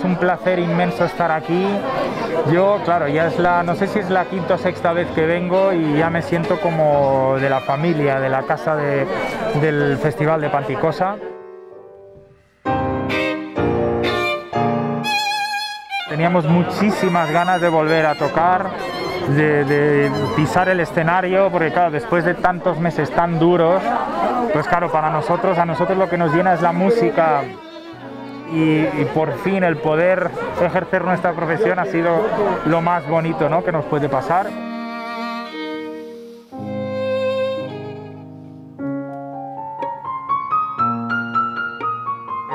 Es un placer inmenso estar aquí. Yo, claro, ya es la, no sé si es la quinta o sexta vez que vengo y ya me siento como de la familia, de la casa del Festival de Panticosa. Teníamos muchísimas ganas de volver a tocar, de, pisar el escenario, porque claro, después de tantos meses tan duros, pues claro, para nosotros, a nosotros lo que nos llena es la música y, por fin el poder ejercer nuestra profesión ha sido lo más bonito ¿no? que nos puede pasar.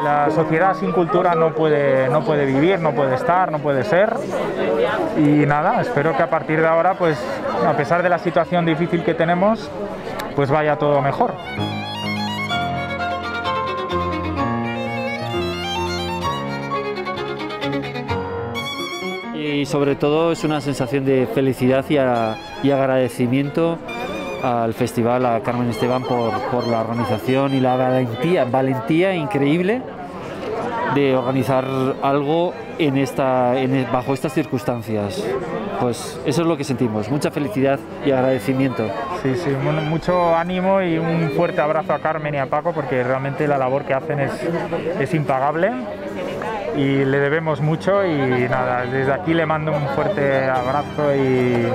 La sociedad sin cultura no puede, no puede vivir, no puede estar, no puede ser. Y nada, espero que a partir de ahora, pues a pesar de la situación difícil que tenemos, pues vaya todo mejor. Y sobre todo es una sensación de felicidad y, agradecimiento al festival, a Carmen Esteban por, la organización y la valentía, valentía increíble de organizar algo en esta, bajo estas circunstancias. Pues eso es lo que sentimos, mucha felicidad y agradecimiento. Sí, sí, mucho ánimo y un fuerte abrazo a Carmen y a Paco porque realmente la labor que hacen es, es impagable y le debemos mucho y nada, desde aquí le mando un fuerte abrazo y,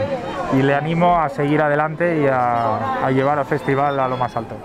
le animo a seguir adelante y a llevar al festival a lo más alto.